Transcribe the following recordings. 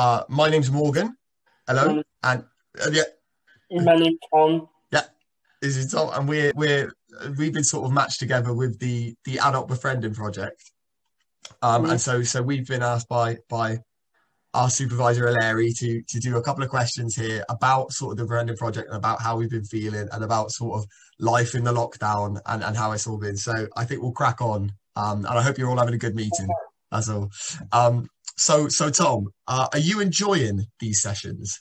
Uh, my name's Morgan. Hello, and uh, yeah, my name's Tom. Yeah, this is Tom, and we're we're we've been sort of matched together with the the adult befriending project. Um, Mhm. and so so we've been asked by by our supervisor Larry to to do a couple of questions here about sort of the befriending project and about how we've been feeling and about sort of life in the lockdown and and how it's all been. So I think we'll crack on. Um, and I hope you're all having a good meeting. That's all. Um, so so Tom, uh, are you enjoying these sessions?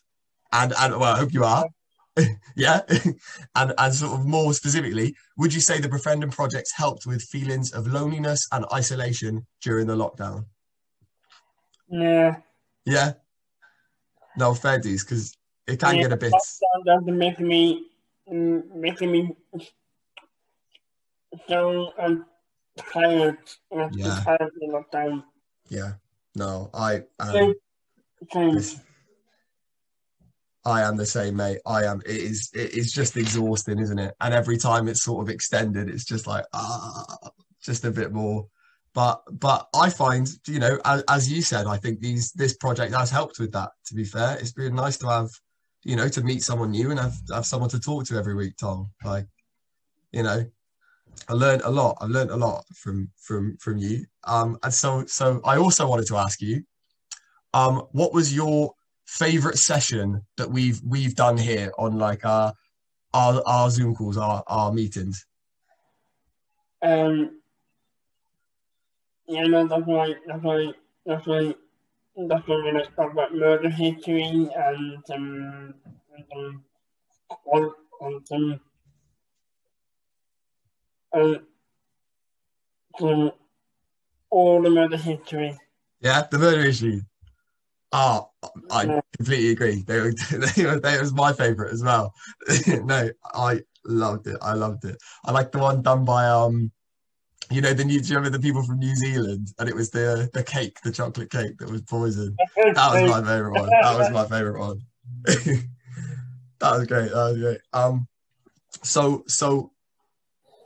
And and well, I hope you are. yeah. and and sort of more specifically, would you say the Befriending projects helped with feelings of loneliness and isolation during the lockdown? Yeah. Yeah. No, fair dues, because it can yeah, get a bit. Lockdown doesn't make me, mm, making me so um, tired. I'm Yeah. tired of the lockdown. Yeah. No, I so, this- I am the same, mate. I am. It is. It is just exhausting, isn't it? And every time it's sort of extended, it's just like ah, just a bit more. But but I find, you know, as, as you said, I think these this project has helped with that. To be fair, it's been nice to have, you know, to meet someone new and have have someone to talk to every week, Tom. Like, you know, I learned a lot. I've learned a lot from from from you. Um, and so so I also wanted to ask you, um, what was your favorite session that we've we've done here on like our our, our Zoom calls, our our meetings? um, yeah, no, that's right. That's when we like talk about murder history and um, and, um, and um, um, um, all the murder history. Yeah, the murder issue. Oh, I Yeah. completely agree. They were, they were, they was my favorite as well. No, I loved it. I loved it. I like the one done by um, you know, the new. Do you remember the people from New Zealand? And it was the the cake, the chocolate cake that was poisoned. That was my favorite one. That was my favorite one. that was great. That was great. Um, so so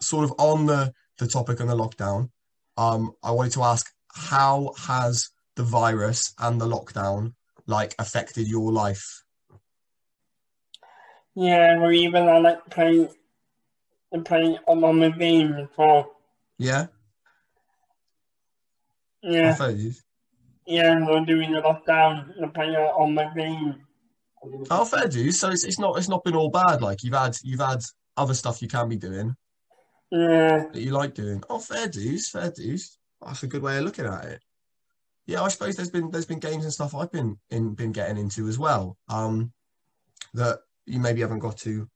sort of on the the topic on the lockdown, um, I wanted to ask how has the virus and the lockdown like affected your life? Yeah, or even I like playing and playing on the game well. Yeah, Yeah, yeah, we're doing the lockdown and playing on my game. Oh, fair dues. So it's, it's not it's not been all bad. Like you've had you've had other stuff you can be doing Yeah, that you like doing. Oh, fair dues, fair dues. That's a good way of looking at it. Yeah, I suppose there's been there's been games and stuff I've been in been getting into as well. Um, that you maybe haven't got to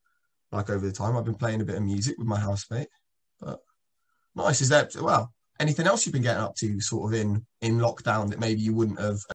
like over the time. I've been playing a bit of music with my housemate, but nice. Is that well? Anything else you've been getting up to, sort of in in lockdown that maybe you wouldn't have